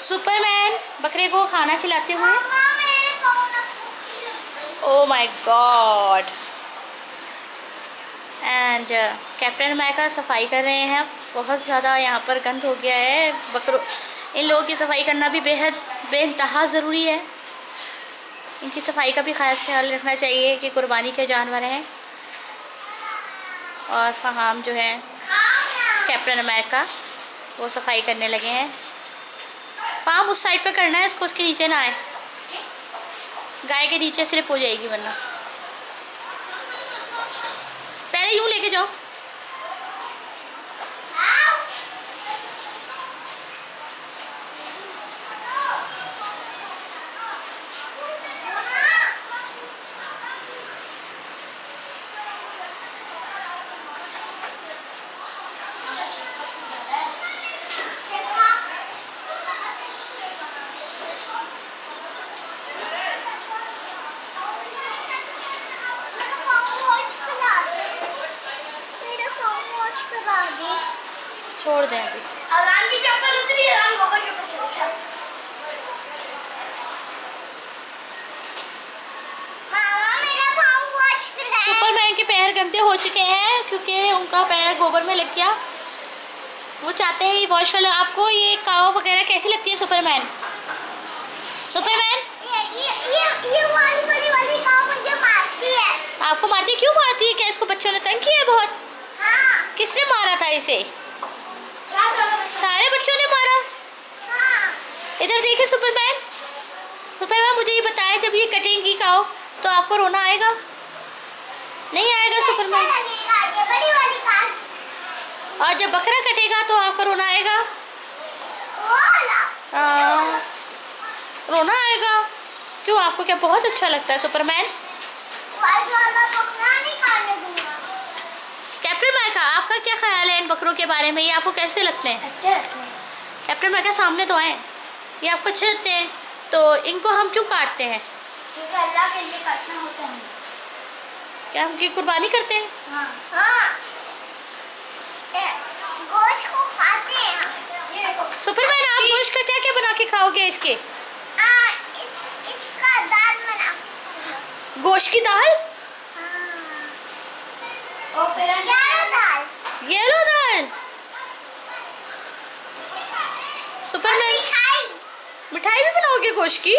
Superman बकरे को खाना खिलाते हुए। ओ my god and captain America सफ़ाई कर रहे हैं। बहुत ज़्यादा यहाँ पर गंद हो गया है। बकरों इन लोगों की सफ़ाई करना भी बेहद बेनतहा ज़रूरी है। इनकी सफ़ाई का भी खास ख्याल रखना चाहिए कि कुर्बानी के जानवर हैं। और फहाम जो है कैप्टन अमेरिका वो सफ़ाई करने लगे हैं। फहाम उस साइड पे करना है, इसको उसके नीचे ना आए। गाय के नीचे सिर्फ़ हो जाएगी वरना। पहले यूँ लेके जाओ। छोड़ दें अभी। अजान की चप्पल उतरी अजान गोबर के ऊपर गया मामा मेरा पाँव वॉश कर सुपरमैन के पैर गंदे हो चुके हैं क्योंकि उनका पैर गोबर में लग गया। वो चाहते हैं ये वॉश वाला। आपको ये काव वगैरह कैसी लगती है सुपरमैन? सुपरमैन ये ये ये ये वाली बड़ी वाली काऊ मुझे मारती है आपको मारती है? क्यों मारती है क्या इसको बच्चों ने तंग किया है बहुत हाँ किसने वाला सारे बच्चों ने मारा। हाँ इधर देखिए सुपरमैन सुपरमैन मुझे ये बताएँ जब ये कटेंगी काव तो आपको रोना आएगा? नहीं आएगा सुपरमैन वाली कार। और जब बकरा कटेगा तो आपको रोना आएगा? वो हाँ, रोना आएगा। क्यों? आपको क्या बहुत अच्छा लगता है सुपरमैन माइका आपका क्या ख्याल है इन बकरों के बारे में? ये आपको कैसे लगते हैं? अच्छे लगते हैं। कैप्टन सामने तो आए? ये आपको अच्छे लगते हैं? तो इनको हम क्यों काटते हैं? क्योंकि अल्लाह के लिए काटना होता है। क्या हम की कुर्बानी करते हैं? हाँ। हाँ। गोश्त को खाते हैं सुपरमैन आप गोश्त का क्या क्या बना के खाओगे इसके? आ, इस इसका दाल बना गोश्त की दाल? और फिर यारो then. सुपरमैन मिठाई मिठाई भी बनाओगे गोश्त की